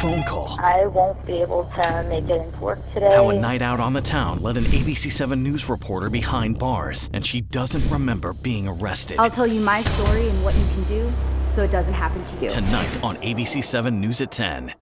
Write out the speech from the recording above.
phone call. I won't be able to make it into work today. How a night out on the town led an ABC7 News reporter behind bars, and she doesn't remember being arrested. I'll tell you my story and what you can do so it doesn't happen to you. Tonight on ABC7 News at 10.